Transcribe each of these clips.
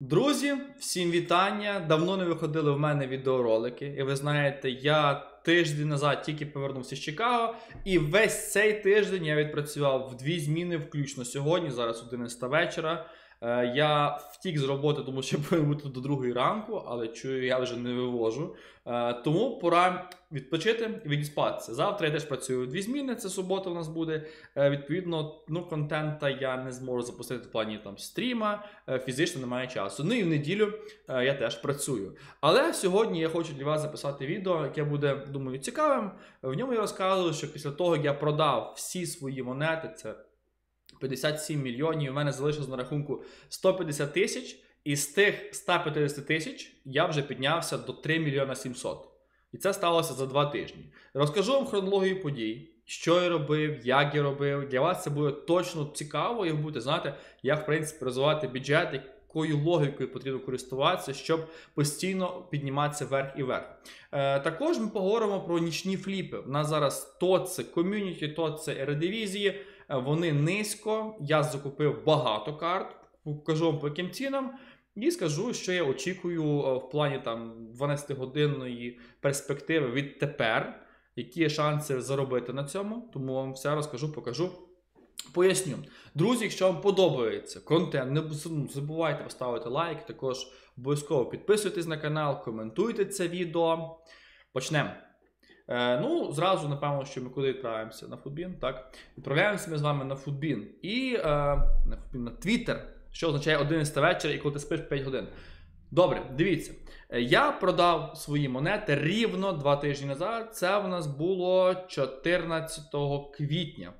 Друзі, всім вітання! Давно не виходили в мене відеоролики. І ви знаєте, я тиждень назад тільки повернувся з Чикаго, і весь цей тиждень я відпрацював в дві зміни, включно сьогодні, зараз 11 вечора. Е, Я втік з роботи, тому що повинен бути до другої ранку, але чую, я вже не вивожу. Е, Тому пора відпочити і відіспатися. Завтра я теж працюю дві зміни. Це субота у нас буде. Е, Відповідно, ну контента я не зможу запустити в плані там стріма, фізично немає часу. Ну і в неділю я теж працюю. Але сьогодні я хочу для вас записати відео, яке буде, думаю, цікавим. В ньому я розказую, що після того, як я продав всі свої монети, це 57 мільйонів, у мене залишилось на рахунку 150 тисяч, і з тих 150 тисяч я вже піднявся до 3 мільйона 700. І це сталося за два тижні. Розкажу вам хронологію подій, що я робив, як я робив. Для вас це буде точно цікаво, і ви будете знати, як в принципі розвивати бюджет, якою логікою потрібно користуватися, щоб постійно підніматися вверх і вверх. Е, також ми поговоримо про нічні фліпи. У нас зараз то це ком'юніті, то це ередивізії. Вони низько. Я закупив багато карт. Покажу вам по яким цінам. І скажу, що я очікую е, в плані там 12-годинної перспективи від тепер, які є шанси заробити на цьому. Тому вам все розкажу, покажу. Поясню. Друзі, якщо вам подобається контент, не ну, забувайте поставити лайк, також обов'язково підписуйтесь на канал, коментуйте це відео. Почнемо. Е, ну, зразу, напевно, що ми куди відправимося? На футбін, так? Відправляємося ми з вами на футбін. І е, на футбін, на Твіттер, що означає 11 вечора і коли ти спиш 5 годин. Добре, дивіться. Е, Я продав свої монети рівно 2 тижні назад. Це в нас було 14 квітня.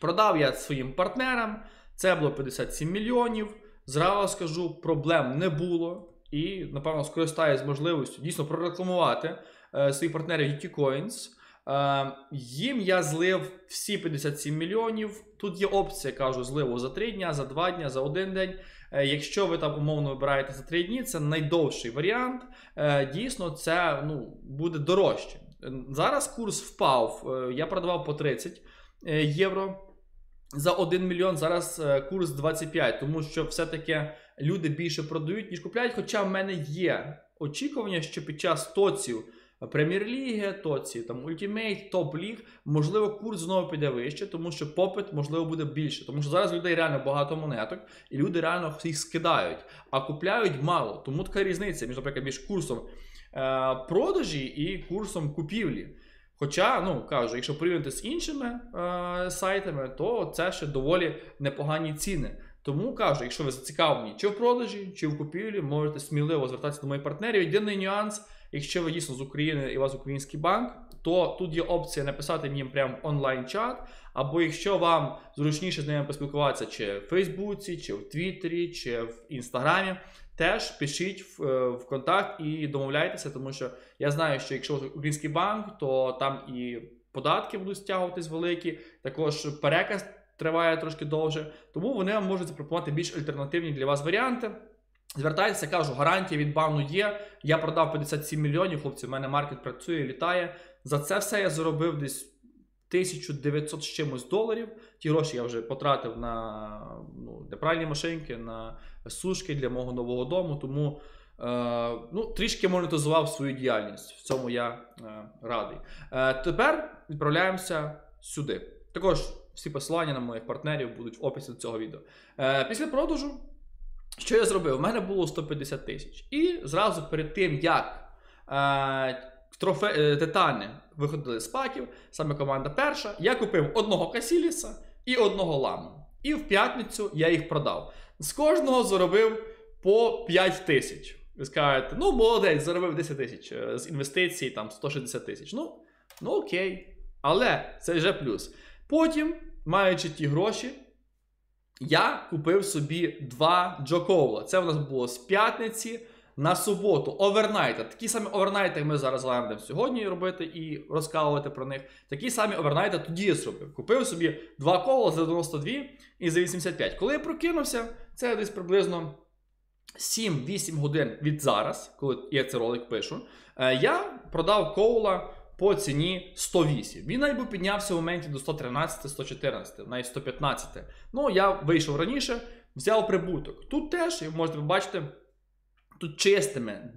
Продав я своїм партнерам, це було 57 мільйонів. Зразу скажу, проблем не було. І, напевно, скористаюсь можливістю дійсно прорекламувати своїх партнерів Utcoins. Е, їм я злив всі 57 мільйонів. Тут є опція, кажу, зливу за 3 дня, за 2 дня, за 1 день. Е, якщо ви там умовно вибираєте за 3 дні, це найдовший варіант. Е, дійсно, це ну, буде дорожче. Е, Зараз курс впав. Е, я продавав по 30 е, євро за 1 мільйон. Зараз е, курс 25, тому що все-таки люди більше продають, ніж купляють. Хоча в мене є очікування, що під час тоців прем'єр-ліги, тоці там ультимейт, топ-ліг, можливо, курс знову піде вище, тому що попит можливо буде більше. Тому що зараз людей реально багато монеток, і люди реально їх скидають, а купляють мало. Тому така різниця між, наприклад, між курсом е, продажі і курсом купівлі. Хоча, ну кажу, якщо порівняти з іншими е, сайтами, то це ще доволі непогані ціни. Тому кажу, якщо ви зацікавлені чи в продажі, чи в купівлі, можете сміливо звертатися до моїх партнерів. Єдиний нюанс, якщо ви дійсно з України і у вас український банк, то тут є опція написати їм прямо онлайн-чат. Або якщо вам зручніше з ними поспілкуватися чи в Фейсбуці, чи в Твіттері, чи в Інстаграмі, теж пишіть в, е, в контакт і домовляйтеся, тому що я знаю, що якщо український банк, то там і податки будуть стягуватись великі, також переказ триває трошки довше. Тому вони вам можуть запропонувати більш альтернативні для вас варіанти. Звертайтеся, кажу, гарантія від бану є. Я продав 57 мільйонів, хлопці, в мене маркет працює, літає. За це все я заробив десь 1900 з чимось доларів. Ті гроші я вже потратив на ну, пральні машинки, на сушки для мого нового дому. Тому е, ну, трішки монетизував свою діяльність. В цьому я е, радий. Е, тепер відправляємося сюди. Також всі посилання на моїх партнерів будуть в описі до цього відео. Е, після продажу, що я зробив? У мене було 150 тисяч. І зразу перед тим, як е, трофе, е, титани виходили з паків, саме команда перша, я купив одного Касіліса і одного ламу. І в п'ятницю я їх продав. З кожного заробив по 5 тисяч. Ви скажете, ну молодець, заробив 10 тисяч е, з інвестицій, там 160 тисяч. Ну, ну окей. Але це вже плюс. Потім, маючи ті гроші, я купив собі два Джо Коула. Це в нас було з п'ятниці на суботу. Овернайти. Такі самі овернайти, ми зараз будемо сьогодні робити і розказувати про них. Такі самі овернайти тоді я зробив. Купив собі два кола за 92 і за 85. Коли я прокинувся, це десь приблизно 7-8 годин від зараз, коли я цей ролик пишу. е, Я продав коула по ціні 108. Він навіть піднявся в моменті до 113-114, навіть 115. Ну, я вийшов раніше, взяв прибуток. Тут теж, як можете побачити, тут чистими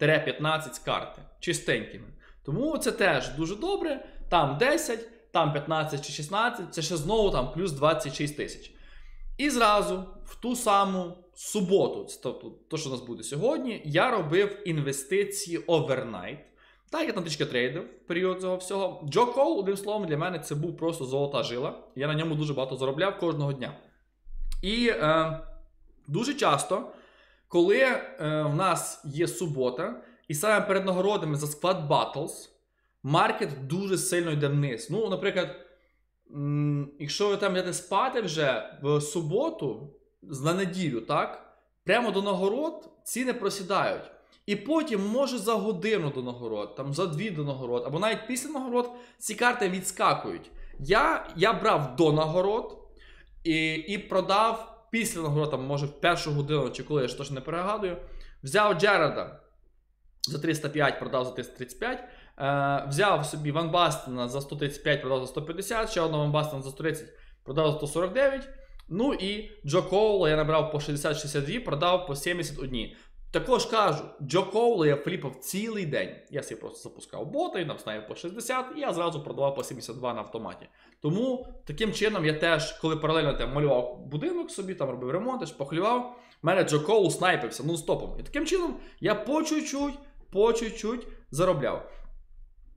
10-15 з карти. Чистенькими. Тому це теж дуже добре. Там 10, там 15 чи 16, це ще знову там плюс 26 тисяч. І зразу в ту саму суботу, тобто то, що у нас буде сьогодні, я робив інвестиції overnight. Так, я там трішки трейдив період цього всього. Джо Кол, одним словом, для мене це був просто золота жила. Я на ньому дуже багато заробляв кожного дня. І е, дуже часто, коли е, в нас є субота, і саме перед нагородами за склад Battles, маркет дуже сильно йде вниз. Ну, наприклад, якщо ви там йдете спати вже в суботу, на неділю, так? Прямо до нагород ціни просідають. І потім, може, за годину до нагород, там за дві до нагород, або навіть після нагород ці карти відскакують. Я я брав до нагород і і продав після нагород, там, може, в першу годину чи коли я ж точно не перегадую. Взяв Джереда за 305, продав за 335. Е, Взяв собі Ван Бастена за 135, продав за 150, ще одного Ван Бастена за 130, продав за 149. Ну і Джо Коула я набрав по 60-62, продав по 71. Також кажу, Джо Коула я фліпав цілий день. Я собі просто запускав бота і навставив по 60, і я зразу продавав по 72 на автоматі. Тому таким чином я теж, коли паралельно там, малював будинок собі, там робив ремонт, шпахлював, в мене Джо Коул снайпився нон-стопом. І таким чином я по чуть-чуть, по чуть-чуть заробляв.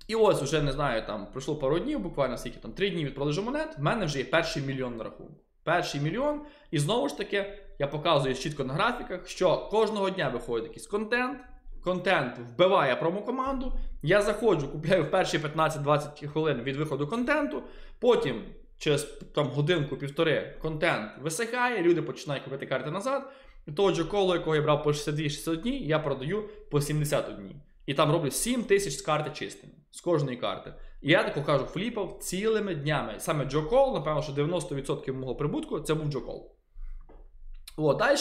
І ось вже не знаю, там пройшло пару днів, буквально скільки там, три дні від продажу монет, в мене вже є перший мільйон на рахунку. Перший мільйон. І знову ж таки, я показую чітко на графіках, що кожного дня виходить якийсь контент. Контент вбиває промокоманду. Я заходжу, купляю в перші 15-20 хвилин від виходу контенту. Потім, через там годинку-півтори, контент висихає, люди починають купити карти назад. І того же Коло, якого я брав по 62-61, я продаю по 71. І там роблю 7 тисяч з карти чистими. З кожної карти. І я тако кажу, фліпав цілими днями. Саме Джо Кол, напевно, що 90% мого прибутку це був Джо Кол. О, далі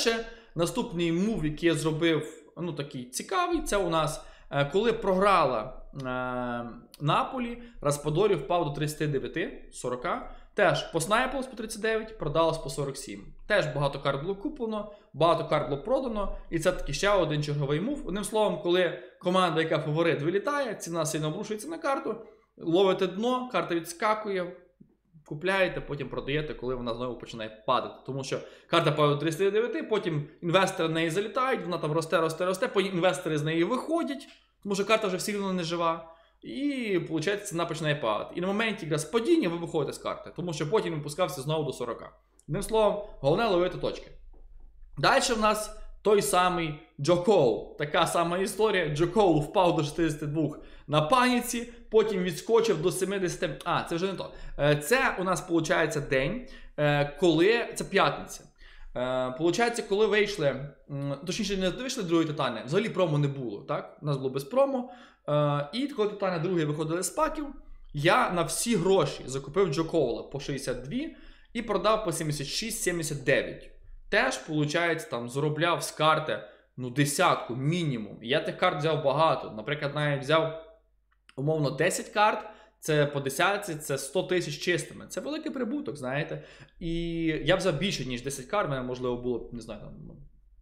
наступний мув, який я зробив, ну такий цікавий, це у нас е, коли програла е, Наполі, Распадорі впав до 39-40. Теж поснайпилось по 39, продалось по 47. Теж багато карт було куплено, багато карт було продано. І це такий ще один черговий мув. Одним словом, коли команда, яка фаворит, вилітає, ціна сильно обрушується на карту, ловите дно, карта відскакує, купляєте, потім продаєте, коли вона знову починає падати. Тому що карта падає до 39, потім інвестори в неї залітають, вона там росте, росте, росте, потім інвестори з неї виходять, тому що карта вже все одно не жива. І, виходить, ціна починає падати. І на моменті якраз падіння ви виходите з карти, тому що потім він пускався знову до 40. Одним словом, головне ловити точки. Далі в нас той самий Джо Коул. Така сама історія. Джо Коул впав до 62 на паніці, потім відскочив до 70. А, це вже не то. Е, це у нас виходить день, е, коли це п'ятниця. Е, Получається, коли вийшли, точніше, не вийшли другої титани, взагалі промо не було. так? У нас було без промо. І коли титани другі виходили з паків, я на всі гроші закупив Джо Коула по 62 і продав по 76-79 теж, виходить, там заробляв з карти ну, десятку мінімум. Я тих карт взяв багато. Наприклад, навіть взяв умовно 10 карт. Це по десятці, це 100 тисяч чистими. Це великий прибуток, знаєте. І я взяв більше, ніж 10 карт, мене можливо було, не знаю, там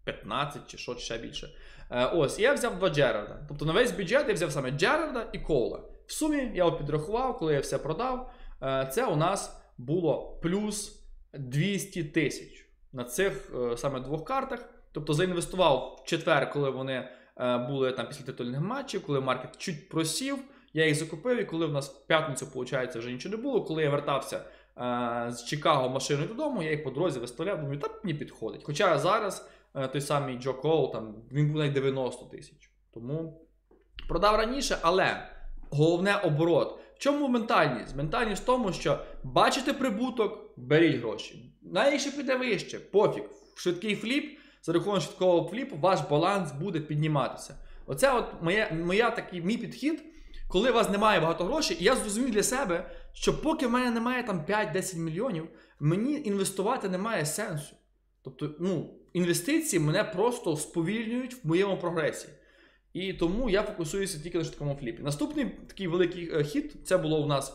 15 чи що ще більше. Е, ось, я взяв два Джерарда. Тобто на весь бюджет я взяв саме Джерарда і Кола. В сумі я підрахував, коли я все продав. Е, це у нас було плюс 200 тисяч на цих е, саме двох картах. Тобто заінвестував в четвер, коли вони були там після титульних матчів, коли маркет чуть просів. Я їх закупив, і коли в нас в п'ятницю, виходить, вже нічого не було. Коли я вертався е, з Чикаго машиною додому, я їх по дорозі виставляв, думаю, так мені підходить. Хоча зараз е, той самий Джо Коул, там, він був навіть 90 тисяч. Тому продав раніше, але головне оборот. В чому ментальність? Ментальність в тому, що бачите прибуток, беріть гроші. Якщо піде вище, пофіг. Швидкий фліп, за рахунок швидкого фліпу, ваш баланс буде підніматися. Оце от моя, моя такий мій підхід, коли у вас немає багато грошей, і я зрозумів для себе, що поки в мене немає там 5-10 мільйонів, мені інвестувати немає сенсу. Тобто, ну, інвестиції мене просто сповільнюють в моєму прогресі. І тому я фокусуюся тільки на швидкому фліпі. Наступний такий великий е, хід це було у нас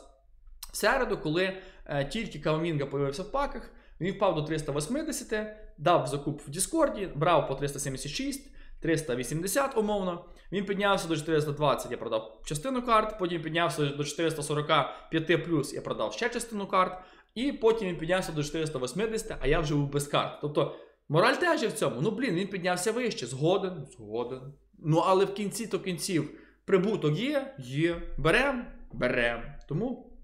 в середу, коли е, тільки Каомінга появився в паках. Він впав до 380, дав закуп в Діскорді, брав по 376, 380 умовно. Він піднявся до 420, я продав частину карт, потім піднявся до 445 плюс, я продав ще частину карт, і потім він піднявся до 480, а я вже був без карт. Тобто мораль теж в цьому. Ну блін, він піднявся вище, згоден, згоден. Ну але в кінці то кінців прибуток є, є. Берем, берем. Тому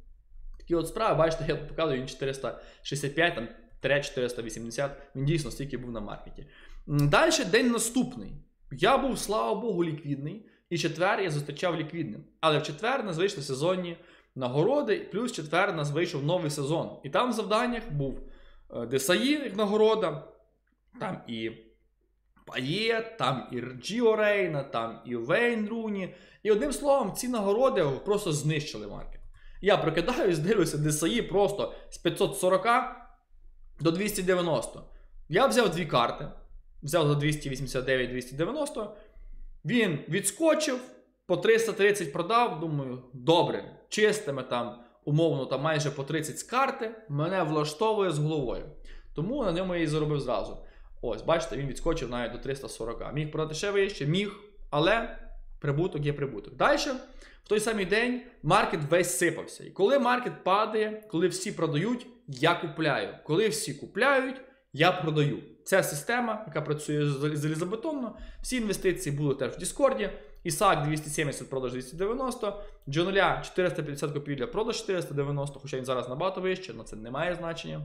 такі от справи, бачите, я показую, він 465, там 480, він дійсно стільки був на маркеті. Далі день наступний. Я був, слава Богу, ліквідний. І четвер я зустрічав ліквідним. Але в четвер нас вийшли сезонні нагороди, плюс четвер нас вийшов новий сезон. І там в завданнях був е, Десаї як нагорода, там і Паєт, там і Джіо Рейна, там і Вейн Руні. І одним словом, ці нагороди просто знищили маркет. Я прокидаюсь, дивлюся, Десаї просто з 540 до 290. Я взяв дві карти. Взяв за 289-290. Він відскочив, по 330 продав. Думаю, добре, чистими там, умовно, там майже по 30 з карти, мене влаштовує з головою. Тому на ньому я і заробив зразу. Ось, бачите, він відскочив навіть до 340. Міг продати ще вище, міг, але прибуток є прибуток. Далі, в той самий день, маркет весь сипався. І коли маркет падає, коли всі продають, я купляю. Коли всі купляють, я продаю. Це система, яка працює залізобетонно. Всі інвестиції були теж в Діскорді. Ісак 270 продаж 290, Джонуля 450 копійок продаж 490, хоча він зараз набагато вище, але це не має значення.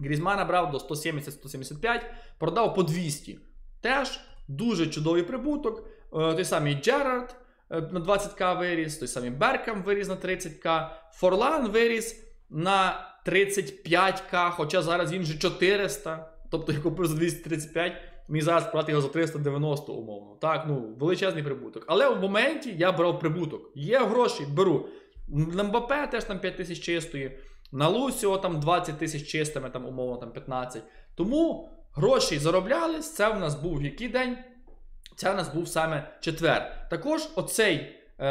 Грізмана брав до 170-175, продав по 200. Теж дуже чудовий прибуток. Е, той самий Джерард е, на 20к виріс, той самий Беркам виріс на 30к, Форлан виріс на 35к, хоча зараз він вже 400. Тобто я купив за 235, мій зараз продати його за 390 умовно. Так, ну, величезний прибуток. Але в моменті я брав прибуток. Є гроші, беру. На МБП теж там 5 тисяч чистої. На Лусіо там 20 тисяч чистими, там умовно там 15. Тому гроші зароблялись. Це в нас був який день? Це в нас був саме четвер. Також оцей е,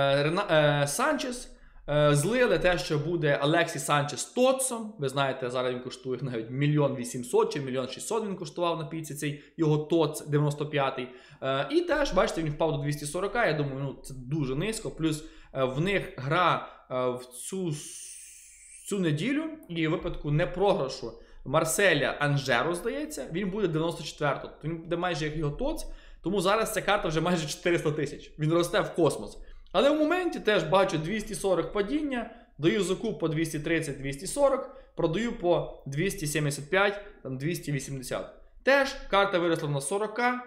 е, Санчес. Е, злили те, що буде Алексій Санчес Тоцом. Ви знаєте, зараз він коштує навіть мільйон вісімсот чи мільйон шістсот він коштував на піці цей його ТОЦ 95-й. Е, і теж, бачите, він впав до 240. Я думаю, ну це дуже низько. Плюс е, в них гра в цю цю неділю і в випадку не програшу Марселя Анжеру, здається, він буде 94-го. Тобто він буде майже як його ТОЦ. Тому зараз ця карта вже майже 400 тисяч. Він росте в космос. Але в моменті теж бачу 240 падіння, даю закуп по 230-240, продаю по 275, там 280. Теж карта виросла на 40к,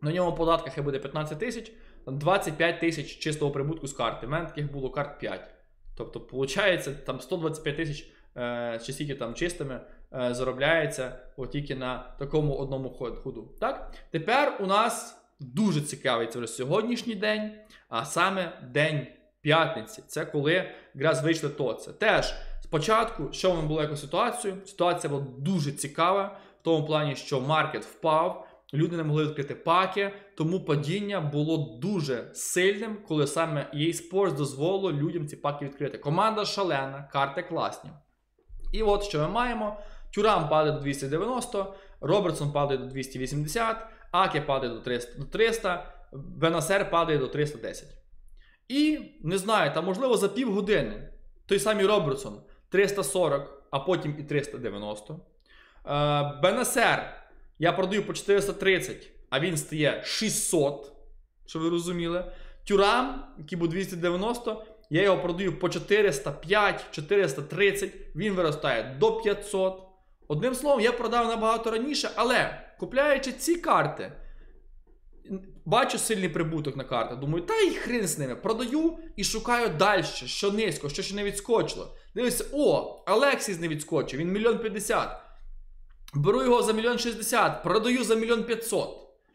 на ньому податках і буде 15 тисяч, 25 тисяч чистого прибутку з карти. У мене таких було карт 5. Тобто, виходить, там 125 тисяч е, чи скільки там чистими е, заробляється от тільки на такому одному ходу. Так? Тепер у нас дуже цікавий це вже сьогоднішній день, а саме День п'ятниці. Це коли якраз вийшли це. Теж спочатку, що ми було якою ситуацію? Ситуація була дуже цікава, в тому плані, що маркет впав. Люди не могли відкрити паки, тому падіння було дуже сильним, коли саме EA Sports дозволило людям ці паки відкрити. Команда шалена, карти класні. І от що ми маємо: Тюрам падає до 290, Робертсон падає до 280, Аке падає до 300, до 300 Бенасер падає до 310. І не знаю, там, можливо, за півгодини той самий Робертсон 340, а потім і 390. Е, Бенасер я продаю по 430, а він стає 600. Що ви розуміли? Тюрам, який був 290, я його продаю по 405, 430, він виростає до 500. Одним словом, я продав набагато раніше, але купляючи ці карти, бачу сильний прибуток на картах. Думаю, та й хрен з ними. Продаю і шукаю далі, що низько, що ще не відскочило. Дивлюся, о, Алексіс не відскочив, він мільйон п'ятдесят. Беру його за мільйон шістдесят, продаю за мільйон п'ятсот.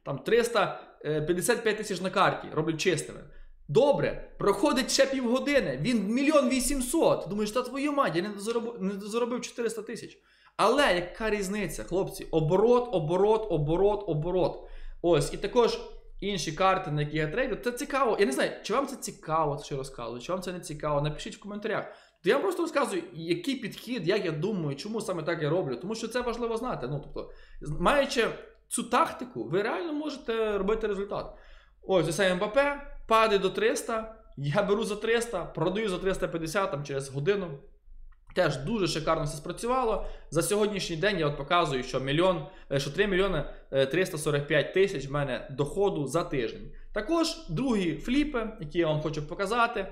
Там 355 тисяч на карті, роблю чистими. Добре, проходить ще півгодини, він мільйон вісімсот. Думаєш, та твою мать, я не заробив 400 тисяч. Але яка різниця, хлопці? Оборот, оборот, оборот, оборот. Ось, і також інші карти, на які я трейду. Це цікаво. Я не знаю, чи вам це цікаво, що розказую, чи вам це не цікаво. Напишіть в коментарях. То я просто розказую, який підхід, як я думаю, чому саме так я роблю. Тому що це важливо знати. Ну, тобто, маючи цю тактику, ви реально можете робити результат. Ось, це МБП, падає до 300, я беру за 300, продаю за 350 там, через годину. Теж дуже шикарно все спрацювало. За сьогоднішній день я от показую, що мільйон, е, що 3 мільйони 345 тисяч в мене доходу за тиждень. Також другі фліпи, які я вам хочу показати.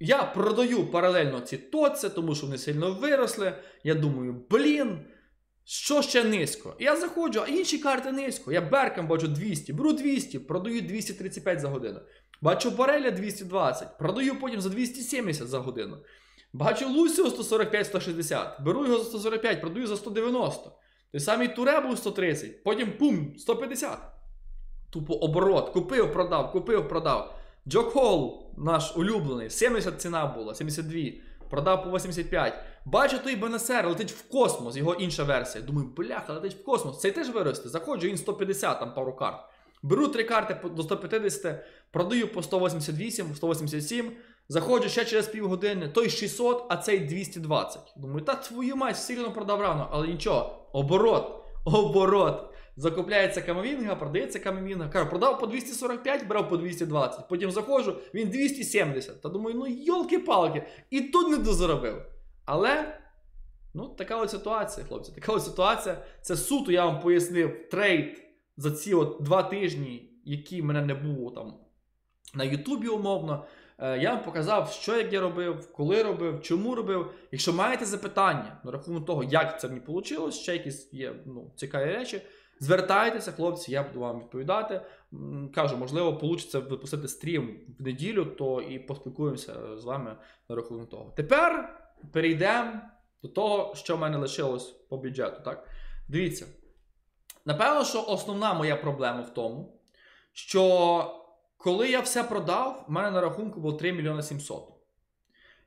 Я продаю паралельно ці тоци, тому що вони сильно виросли. Я думаю, блін, що ще низько? Я заходжу, а інші карти низько. Я беркам бачу 200, беру 200, продаю 235 за годину. Бачу Бореля 220, продаю потім за 270 за годину. Бачу Лусіо 145-160, беру його за 145, продаю за 190. Той самий Туре був 130, потім пум, 150. Тупо оборот. Купив, продав, купив, продав. Джок Холл, наш улюблений, 70 ціна була, 72. Продав по 85. Бачу, той БНСР летить в космос, його інша версія. Думаю, бляха, летить в космос. Цей теж виросте. Заходжу, він 150, там пару карт. Беру три карти до 150, продаю по 188, 187. Заходжу ще через півгодини, той 600, а цей 220. Думаю, та твою мать сильно продав рано, але нічого. Оборот. Оборот. Закупляється Камавінга, продається Камавінга. Кажу, продав по 245, брав по 220. Потім заходжу, він 270. Та думаю, ну йолки-палки. І тут не дозаробив. Але, ну, така от ситуація, хлопці. Така от ситуація. Це суто, я вам пояснив, трейд за ці от два тижні, які мене не було там на Ютубі умовно. Е, я вам показав, що як я робив, коли робив, чому робив. Якщо маєте запитання на рахунок того, як це мені вийшло, ще якісь є ну, цікаві речі. Звертайтеся, хлопці, я буду вам відповідати. Кажу, можливо, вийде випустити стрім в неділю, то і поспілкуємося з вами на рахунок того. Тепер перейдемо до того, що в мене лишилось по бюджету. Так? Дивіться. Напевно, що основна моя проблема в тому, що коли я все продав, в мене на рахунку було 3 мільйони 700.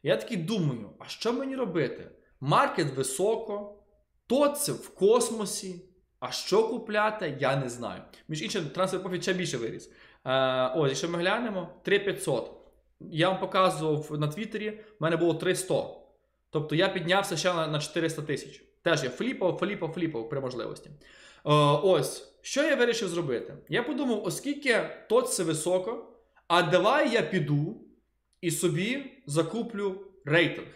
Я такий думаю, а що мені робити? Маркет високо, то це в космосі. А що купляти, я не знаю. Між іншим, трансфер профіт ще більше виріс. Е, ось, якщо ми глянемо, 3500. Я вам показував на Твіттері, в мене було 300. Тобто я піднявся ще на 400 тисяч. Теж я фліпав, фліпав, фліпав при можливості. Е, ось, що я вирішив зробити? Я подумав, оскільки тут це високо, а давай я піду і собі закуплю рейтинг.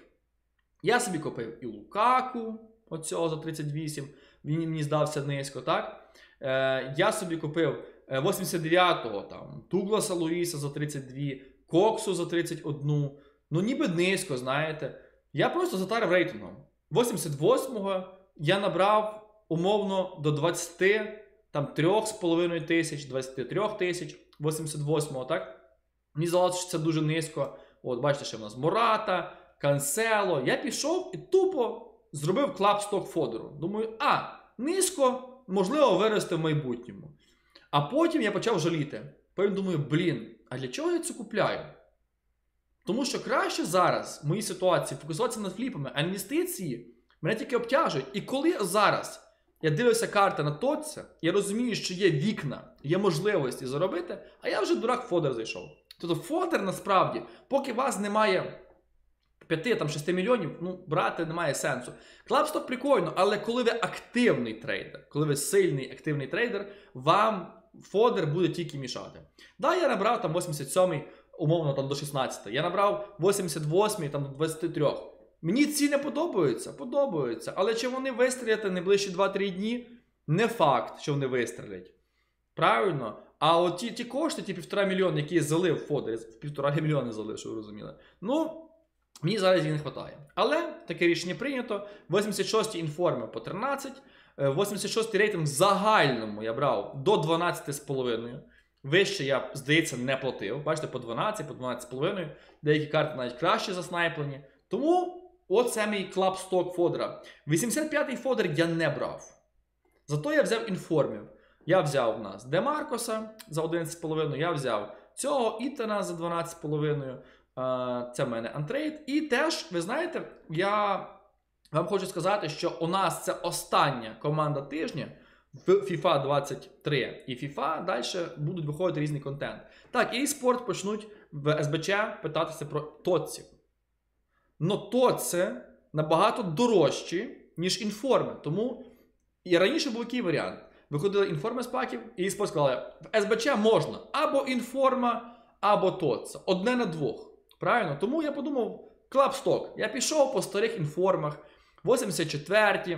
Я собі купив і Лукаку, оцього за 38 він мені здався низько, так? Е, Я собі купив 89-го е, там Тугласа Луїса за 32, Коксу за 31. Ну, ніби низько, знаєте. Я просто затарив рейтингом. 88-го я набрав умовно до 20 там 3,5 тисяч, 23 тисяч, 88-го, так? Мені здалося, що це дуже низько. От, бачите, що в нас Мурата, Кансело. Я пішов і тупо зробив клап сток фодеру. Думаю, а, низько, можливо, вирости в майбутньому. А потім я почав жаліти. Потім думаю, блін, а для чого я це купляю? Тому що краще зараз в моїй ситуації фокусуватися над фліпами, а інвестиції мене тільки обтяжують. І коли зараз я дивлюся карти на тоці, я розумію, що є вікна, є можливості заробити, а я вже дурак fodder зайшов. Тобто fodder насправді, поки вас немає 5-6 мільйонів, ну, брати немає сенсу. Club stock прикольно, але коли ви активний трейдер, коли ви сильний активний трейдер, вам fodder буде тільки мішати. Да, я набрав там 87-й, умовно там до 16 Я набрав 88-й там до 23. Мені ці не подобаються, подобаються. Але чи вони вистрілять не ближче 2-3 дні? Не факт, що вони вистрілять. Правильно? А от ті ті кошти, ті півтора мільйони, які залив фодер, півтора мільйони залив, що ви розуміли. Ну, Мені зараз її не вистачає. Але таке рішення прийнято. 86-й інформи по 13. 86 рейтинг в загальному я брав до 12,5. Вище я, здається, не платив. Бачите, по 12, по 12,5. Деякі карти навіть краще заснайплені. Тому оце мій club stock fodder а. 85-й fodder я не брав. Зато я взяв інформів. Я взяв у нас Демаркоса за 11,5, я взяв цього Ітана за 12,5. Це в мене untrade. І теж, ви знаєте, я вам хочу сказати, що у нас це остання команда тижня FIFA 23 і FIFA далі будуть виходити різний контент. Так, і спорт почнуть в СБЧ питатися про тотців. Но то це набагато дорожчі, ніж інформи. Тому і раніше був який варіант. Виходили інформи з паків, і eSports сказали, в СБЧ можна або інформа, або ТОЦ. Одне на двох. Правильно? Тому я подумав, клапсток. Я пішов по старих інформах, 84-ті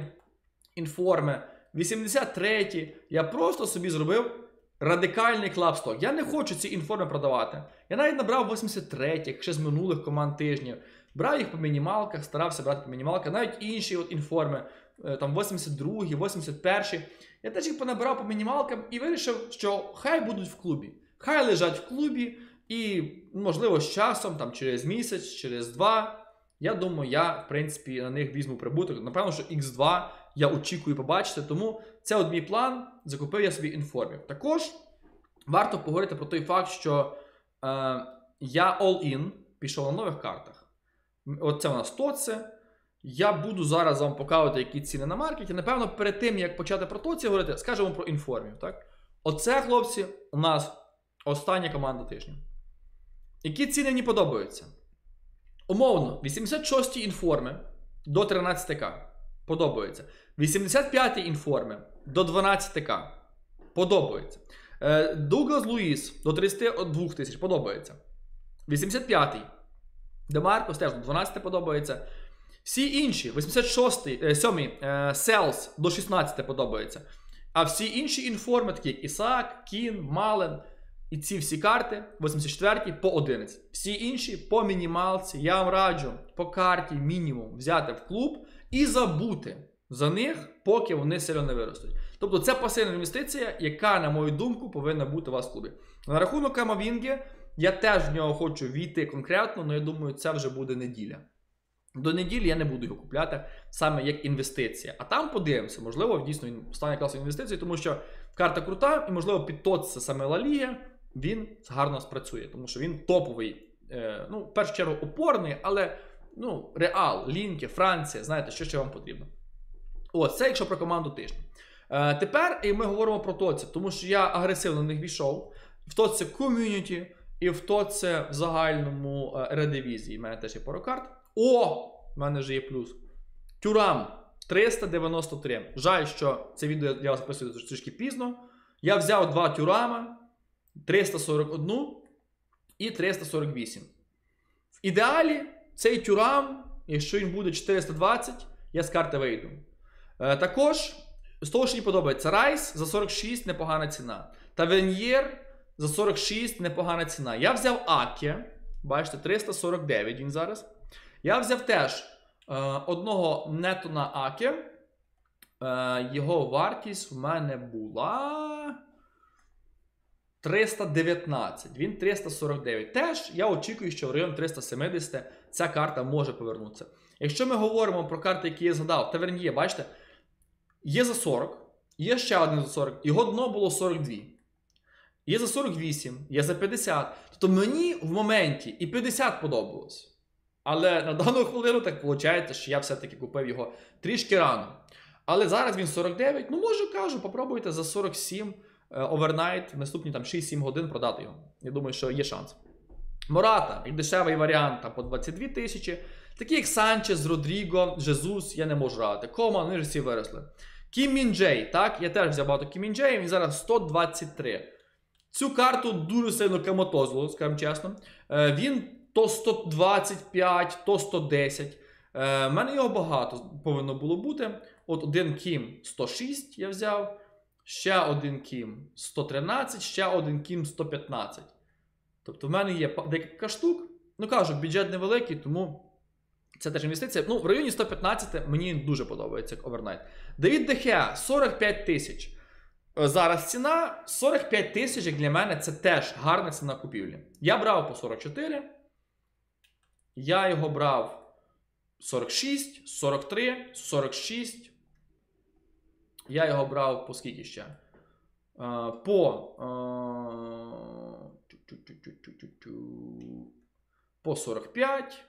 інформи, 83-ті. Я просто собі зробив радикальний клапсток. Я не хочу ці інформи продавати. Я навіть набрав 83-х, ще з минулих команд тижнів. Брав їх по мінімалках, старався брати по мінімалках, навіть інші от інформи, е, там 82-гі, 81-ті. Я теж їх понабирав по мінімалкам і вирішив, що хай будуть в клубі. Хай лежать в клубі, і, можливо, з часом, там через місяць, через два. Я думаю, я, в принципі, на них візьму прибуток. Напевно, що X2 я очікую побачити. Тому це от мій план. Закупив я собі інформів. Також варто поговорити про той факт, що е, я all-in пішов на нових картах. Оце у нас ТОЦе. Я буду зараз вам показувати, які ціни на маркеті. Напевно, перед тим, як почати про ТОЦі говорити, скажемо про інформів. Так? Оце, хлопці, у нас остання команда тижня. Які ціни мені подобаються? Умовно, 86 інформи до 13к. Подобається. 85 інформи до 12к. Подобається. Дуглас Луїс до 32 тисяч. Подобається. 85-й. Демаркос теж до 12 подобається. Всі інші, 86-й, 7-й, Селс до 16 подобається. А всі інші інформи, такі як Ісаак, Кін, Мален. І ці всі карти 84 по 11. Всі інші по мінімалці. Я вам раджу по карті мінімум взяти в клуб і забути за них, поки вони сильно не виростуть. Тобто це пасивна інвестиція, яка, на мою думку, повинна бути у вас в клубі. На рахунок Камавінги, я теж в нього хочу війти конкретно, але я думаю, це вже буде неділя. До неділі я не буду його купляти саме як інвестиція. А там подивимося, можливо, дійсно він стане класною інвестицією, тому що карта крута, і, можливо, під ТОЦ це саме Ла Ліга, він гарно спрацює, тому що він топовий, е, ну, в першу чергу, опорний, але ну, Реал, Лінки, Франція, знаєте, що ще вам потрібно. О, це якщо про команду тижня. Е, тепер і ми говоримо про ТОЦі, тому що я агресивно на них війшов. В ТОЦі ком'юніті і в ТОЦі в загальному е, редивізії. У мене теж є пару карт. О! У мене вже є плюс. Тюрам 393. Жаль, що це відео я записую трішки пізно. Я взяв два тюрама. 341 і 348. В ідеалі цей тюрам, якщо він буде 420, я з карти вийду. Е, також, з того, що мені подобається, Райс за 46 непогана ціна. Тавеньєр за 46 непогана ціна. Я взяв Аке, бачите, 349 він зараз. Я взяв теж е, одного нетона Аке. Е, його вартість в мене була. 319, він 349. Теж я очікую, що в район 370 ця карта може повернутися. Якщо ми говоримо про карти, які я згадав, Таверн'є, бачите, є за 40, є ще один за 40, його дно було 42. Є за 48, є за 50. Тобто мені в моменті і 50 подобалось. Але на дану хвилину так виходить, що я все-таки купив його трішки рано. Але зараз він 49. Ну, може кажу, попробуйте за 47 overnight наступні там 6-7 годин продати його. Я думаю, що є шанс. Мората, як дешевий варіант там, по 22 тисячі. Такі як Санчес, Родріго, Жезус, я не можу радити. Кома, вони ж всі виросли. Кім Мін Джей, так, я теж взяв багато Кім Мін Джей, він зараз 123. Цю карту дуже сильно камотозило, скажімо чесно. Е, він то 125, то 110. У е, мене його багато повинно було бути. От один Кім 106 я взяв. Ще один Кім 113, ще один Кім 115. Тобто в мене є декілька штук. Ну кажу, бюджет невеликий, тому це теж інвестиція. Ну, в районі 115 мені дуже подобається як overnight. Давід Де Хеа 45 тисяч. Е, зараз ціна 45 тисяч, як для мене, це теж гарна ціна купівлі. Я брав по 44. Я його брав 46, 43, 46. Я його брав по скільки ще? По. По 45.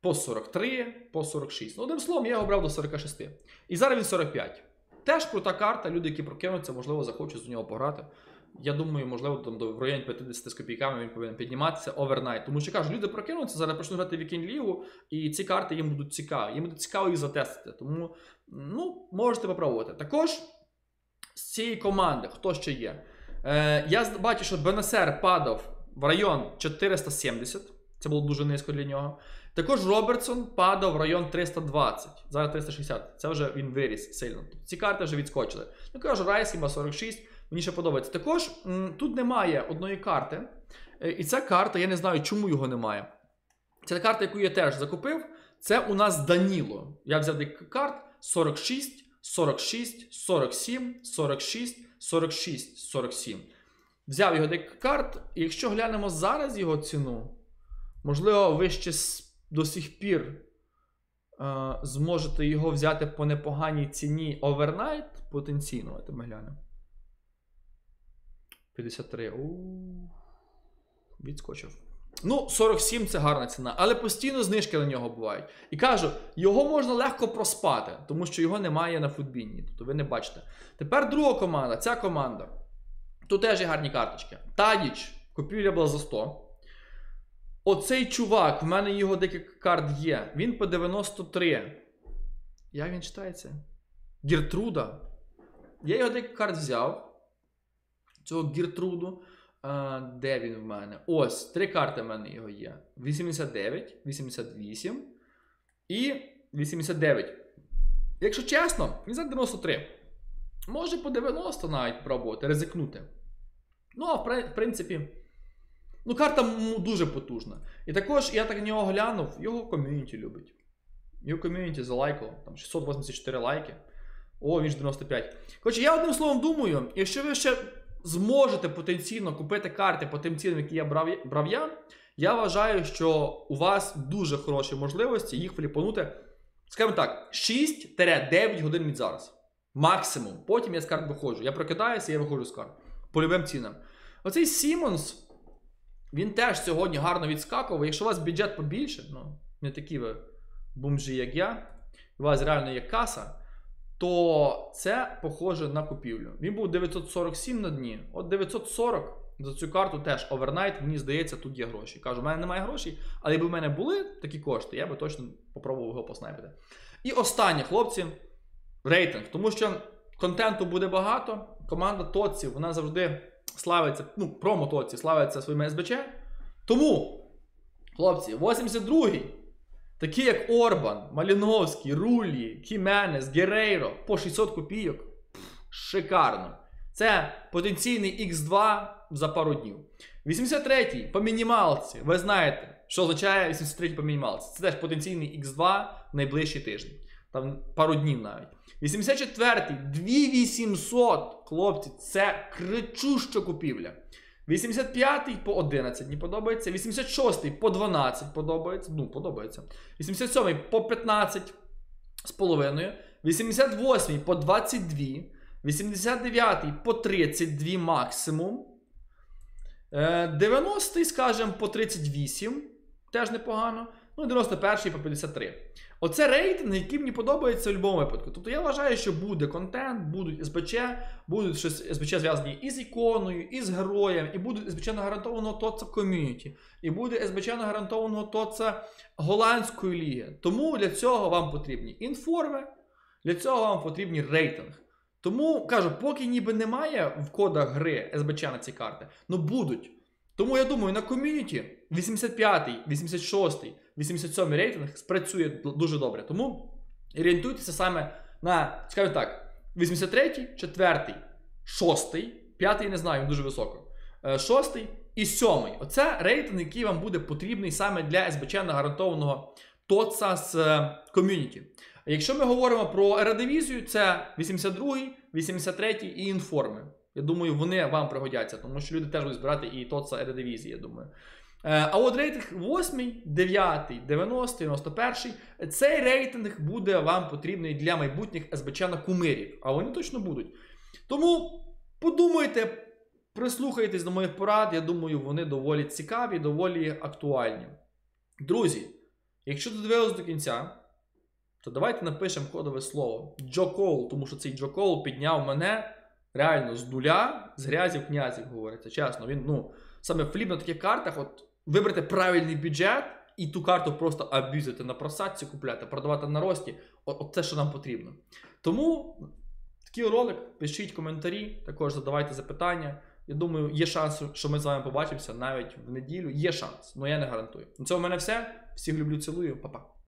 По 43, по 46. Ну, одним словом, я його брав до 46. І зараз він 45. Теж крута карта. Люди, які прокинуться, можливо, захочуть з нього пограти. Я думаю, можливо, там до в районі 50 з копійками він повинен підніматися overnight. Тому що кажу, люди прокинуться, зараз почнуть грати weekend лігу, і ці карти їм будуть цікаві. Їм буде цікаво їх затестити. Тому ну, можете попробувати. Також з цієї команди, хто ще є? Е, я бачу, що БНСР падав в район 470. Це було дуже низько для нього. Також Робертсон падав в район 320, зараз 360. Це вже він виріс сильно. Тобто Ці карти вже відскочили. Ну кажу, Райс хіба 46, мені ще подобається. Також тут немає одної карти. Е, І ця карта, я не знаю, чому його немає. Це карта, яку я теж закупив. Це у нас Даніло. Я взяв декілька карт 46, 46, 47, 46, 46, 47. Взяв його декілька карт, і якщо глянемо зараз його ціну, можливо, ви ще до сих пір е, зможете його взяти по непоганій ціні overnight потенційно. Давайте ми глянемо. 53. У Відскочив. Ну, 47 це гарна ціна, але постійно знижки на нього бувають. І кажу, його можна легко проспати, тому що його немає на FUTBIN і. Тобто ви не бачите. Тепер друга команда, ця команда. Тут теж є гарні карточки. Тадіч, купівля була за 100. Оцей чувак, в мене його декілька карт є. Він по 93. Як він читається? Гіртруда. Я його декілька карт взяв. Цього Гіртруду. А, де він в мене? Ось, три карти в мене його є: 89, 88 і 89. Якщо чесно, він за 93. Може по 90 навіть пробувати, ризикнути. Ну, а в принципі, ну, карта дуже потужна. І також я так на нього глянув, його ком'юніті любить. Його ком'юніті залайкало, там 684 лайки. О, він ж 95. Коротше, я одним словом думаю, якщо ви ще зможете потенційно купити карти по тим цінам, які я брав, брав я, я вважаю, що у вас дуже хороші можливості їх фліпанути, скажімо так, 6-9 годин від зараз. Максимум. Потім я з карт виходжу. Я прокидаюся, я виходжу з карт. По любим цінам. Оцей Сімонс, він теж сьогодні гарно відскакував. Якщо у вас бюджет побільше, ну, не такі ви бомжі, як я, у вас реально є каса, то це похоже на купівлю. Він був 947 на дні. От 940 за цю карту теж overnight, мені здається, тут є гроші. Кажу, в мене немає грошей, але якби в мене були такі кошти, я би точно попробував його поснайпити. І останнє, хлопці, рейтинг. Тому що контенту буде багато. Команда Тоці, вона завжди славиться, ну, промо Тоці славиться своїми СБЧ. Тому, хлопці, 82-й. Такі як Орбан, Маліновський, Рулі, Кіменес, Герейро по 600 копійок. Шикарно. Це потенційний X2 за пару днів. 83-й по мінімалці. Ви знаєте, що означає 83-й по мінімалці. Це теж потенційний X2 в найближчий тиждень. Там пару днів навіть. 84-й 2800. Хлопці, це кричуща купівля. 85-й по 11 мені подобається. 86-й по 12 подобається. Ну, подобається. 87-й по 15 з половиною. 88-й по 22. 89-й по 32 максимум. Е, 90-й, скажімо, по 38. Теж непогано. Ну і 91-й по 53. Оце рейтинг, який мені подобається в будь-якому випадку. Тобто я вважаю, що буде контент, будуть СБЧ, будуть щось СБЧ зв'язані і з іконою, і з героєм, і буде СБЧ гарантованого ТОЦа ком'юніті, і буде СБЧ гарантованого ТОЦа голландської ліги. Тому для цього вам потрібні інформи, для цього вам потрібні рейтинг. Тому кажу, поки ніби немає в кодах гри СБЧ на ці карти, ну будуть. Тому я думаю, на ком'юніті 85-й, 86-й, 87-й рейтинг спрацює дуже добре. Тому орієнтуйтеся саме на, скажімо так, 83-й, 4-й, 6-й, 5-й не знаю, він дуже високо. 6-й і 7-й. Оце рейтинг, який вам буде потрібний саме для СБЧ на гарантованого ТОЦа з е, ком'юніті. Якщо ми говоримо про ередивізію, це 82-й, 83-й і інформи. Я думаю, вони вам пригодяться, тому що люди теж будуть збирати і ТОЦа ередивізії, я думаю. Е, А от рейтинг 8, 9, 90, 91. Цей рейтинг буде вам потрібний для майбутніх СБЧ на кумирів. А вони точно будуть. Тому подумайте, прислухайтесь до моїх порад. Я думаю, вони доволі цікаві, доволі актуальні. Друзі, якщо додивились до кінця, то давайте напишемо кодове слово Джо Коул, тому що цей Джо Коул підняв мене Реально з нуля, з грязі в князі, говориться. Чесно, він, ну, саме фліп на таких картах, от вибрати правильний бюджет і ту карту просто аб'юзити на просадці, купляти, продавати на рості. От, от те, що нам потрібно. Тому такий ролик, пишіть коментарі, також задавайте запитання. Я думаю, є шанс, що ми з вами побачимося навіть в неділю. Є шанс, але я не гарантую. На цьому в мене все. Всіх люблю, цілую, Па-па.